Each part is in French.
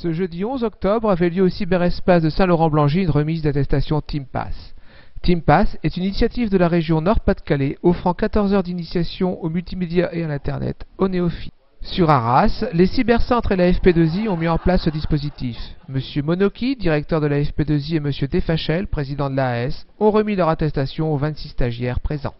Ce jeudi 11 octobre avait lieu au cyberespace de Saint-Laurent-Blangy une remise d'attestation TeamPass. TeamPass est une initiative de la région Nord-Pas-de-Calais offrant 14 heures d'initiation aux multimédia et à l'Internet aux néophytes. Sur Arras, les cybercentres et la FP2I ont mis en place ce dispositif. Monsieur Monoki, directeur de la FP2I, et Monsieur Defachel, président de l'AS, ont remis leur attestation aux 26 stagiaires présents.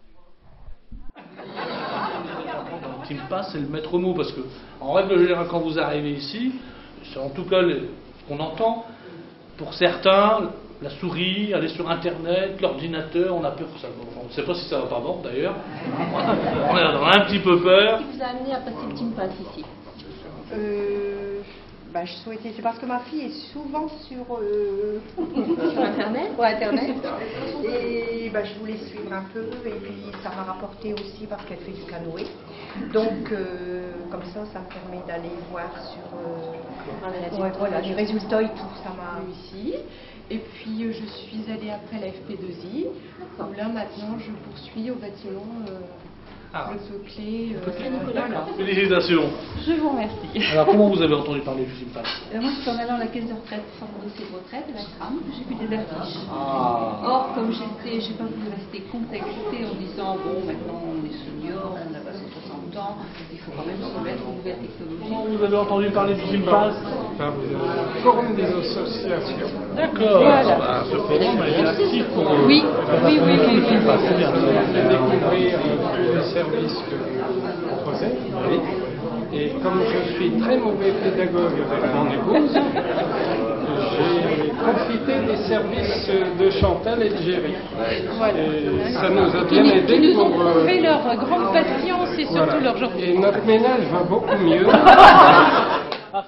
TeamPass, c'est le maître mot parce que, en règle générale, quand vous arrivez ici, c'est en tout cas le- ce qu'on entend. Pour certains, la souris, aller sur Internet, l'ordinateur, on a peur que ça. On ne sait pas si ça va pas bon d'ailleurs. on a un petit peu peur. Qui vous a amené à passer le Team Pass ici Euh, bah, je souhaitais, c'est parce que ma fille est souvent sur, euh, Sur Internet sur Internet. Et bah, je voulais suivre un peu. Et puis ça m'a rapporté aussi parce qu'elle fait du canoë. Donc, euh, comme ça, ça me permet d'aller voir sur Voilà, les résultats. ouais, voilà, les résultats et tout. Ça m'a. réussi. Et puis euh, je suis allée après la FP2I, où là maintenant je poursuis au bâtiment euh, Ah. le euh. Félicitations. Je vous remercie. Alors, comment vous avez entendu parler du TeamPass Euh, Moi, c'est en allant à la caisse de retraite, dossier de retraite, la CRAM, j'ai vu des affiches. Ah. Or, comme j'étais, j'ai pas voulu rester contextée en disant bon, maintenant on est senior, on a passé 60 ans, il faut quand même se mettre aux nouvelles technologies. Vous avez entendu parler du le forum des associations. D'accord. Voilà. Bah, ce forum est actif pour. euh, Oui, oui, oui, oui, oui. C'est bien. Découvrir euh, tous les services que vous proposez. Et comme je suis très mauvais pédagogue avec mon épouse, j'ai profité des services de Chantal et de Géry. Voilà. Et ça nous a bien aidé qui nous ont pour... euh, prouvé leur grande patience et surtout voilà. leur gentillesse. Et notre ménage va beaucoup mieux.